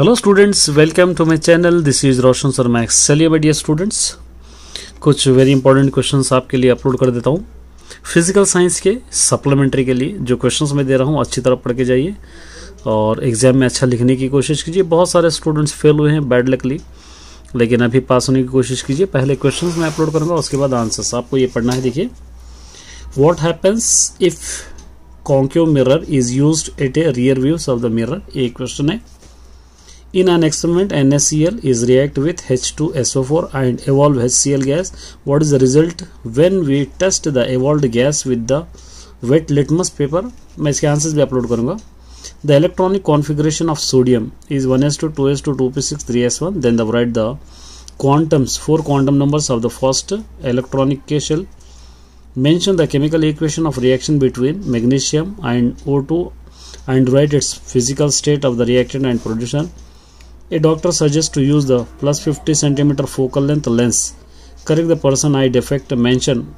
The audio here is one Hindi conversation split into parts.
Hello students welcome to my channel this is Roshan Sharma चलिए बढ़िया स्टूडेंट्स कुछ वेरी इंपॉर्टेंट क्वेश्चंस आपके लिए अपलोड कर देता हूँ। फ़िज़िकल साइंस के सप्लीमेंट्री के लिए जो क्वेश्चंस मैं दे रहा हूँ, अच्छी तरह पढ़ के जाइए। और एग्ज़ाम में अच्छा लिखने की कोशिश कीजिए। बहुत सारे स्टूडेंट्स फेल हुए हैं बैड लकली लेकिन अभी पास होने की कोशिश कीजिए। पहले क्वेश्चन मैं अपलोड करूँगा, उसके बाद आंसर्स आपको ये पढ़ना है, देखिए। What happens if concave mirror is use at a rear views of the mirror एक क्वेश्चन है। In an experiment, NaCl is react with H2SO4 and evolve HCl gas. What is the result when we test the evolved gas with the wet litmus paper? मैं इसके आंसर्स भी अपलोड करूंगा The electronic configuration of sodium is 1s2, 2s2, 2p6, 3s1. Then the write the quantums, four quantum numbers of the first electronic K shell. Mention the chemical equation of reaction between magnesium and O2 and write its physical state of the reactant and production. A doctor suggests to use the plus 50 centimeter focal length lens. Correct the person eye defect. Mention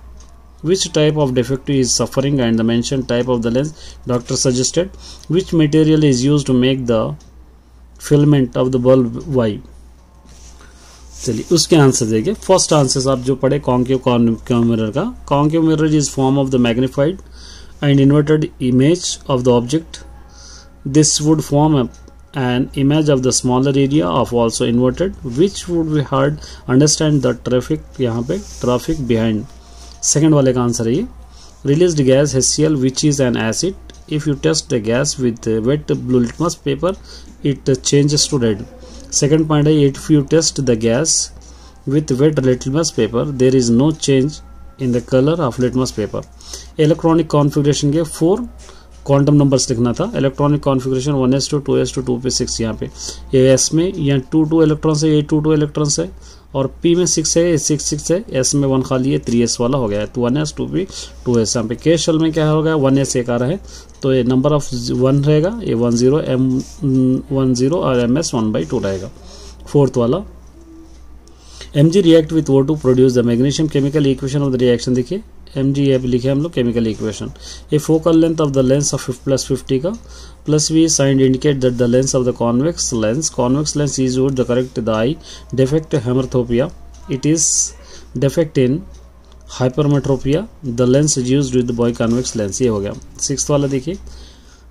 which type of defect is suffering and the mentioned type of the lens. Doctor suggested which material is used to make the filament of the bulb Y. चलिए उसके आंसर देखिए फर्स्ट आंसर आप जो पढ़े कॉन्क्यू कॉन्क्यू मिरर का concave mirror is form of the magnified and inverted image of the object this would form a an image of the smaller area of also inverted which would be hard understand the traffic यहाँ पे traffic behind second वाले का आंसर है ये released gas HCl which is an acid if you test the gas with wet blue litmus paper it changes to red second point है if you test the gas with wet litmus paper there is no change in the color of litmus paper electronic configuration के four क्वांटम नंबर्स लिखना था electronic configuration one S two two S two two P six यहाँ पे। ये एस में, यहाँ टू टू इलेक्ट्रॉन्स है, ये टू टू इलेक्ट्रॉन्स है, और पी में सिक्स है सिक्स सिक्स है एस में वन खाली है थ्री एस वाला हो गया है। तो one S two P two S यहाँ पे। के शेल में क्या हो गया वन एस एक आ रहा है तो ये नंबर ऑफ़ वन रहेगा, ये one zero M one zero और M S one by two रहेगा। फोर्थ वाला M G react with O two produce the magnesium chemical equation of the reaction देखिए। एम जी एफ़ लिखे हम लोग chemical equation a focal length of the lens of plus fifty का plus we sign indicate that the lens of the convex lens convex lens is would the correct the eye defect hypermetropia it is defect in hypermetropia the lens is use with biconvex lens ये हो गया. सिक्स वाला देखिए.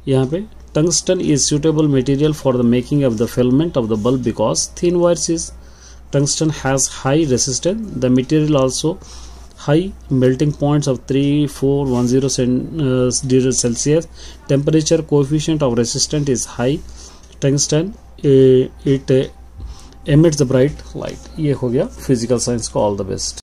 यहाँ पे tungsten is suitable material for the making of the filament of the bulb because thin wires is tungsten has high resistance. The material also high melting points of 3410 degrees celsius temperature coefficient of resistance is high tungsten uh, it uh, emits the bright light ये हो गया physical science का all the बेस्ट